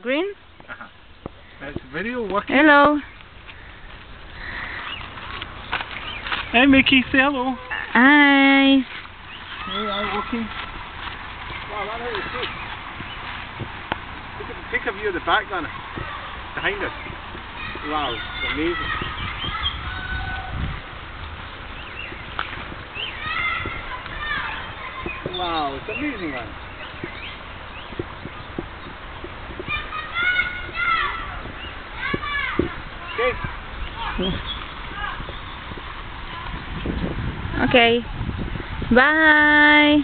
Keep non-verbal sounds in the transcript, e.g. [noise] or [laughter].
Green? Uh-huh. That's video working. Hello. Hey Mickey, say hello. Hi. Hey, I'm working. Wow, that is good. Look at the, take a view of the back then, behind us. Wow, it's amazing. Wow, it's amazing, man. [laughs] Okay. Bye.